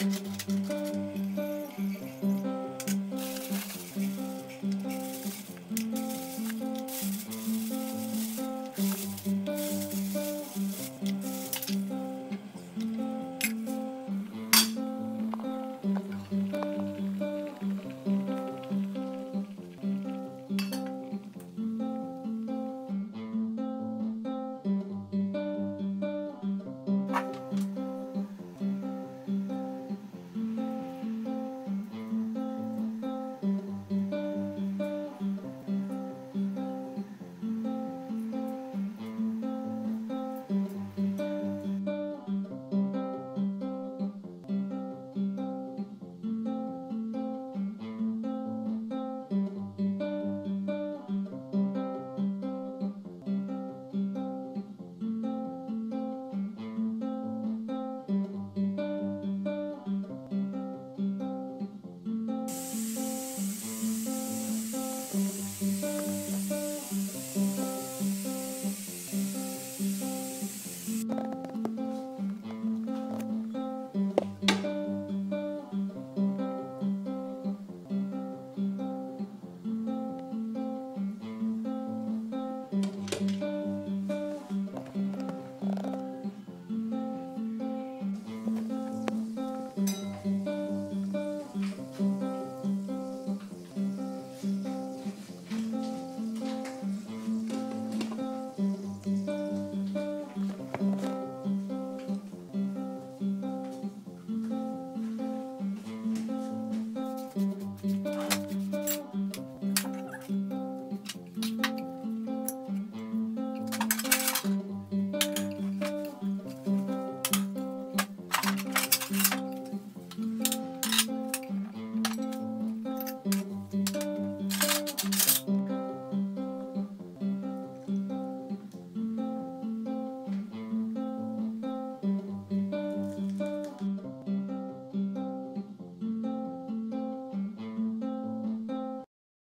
Mm-hmm.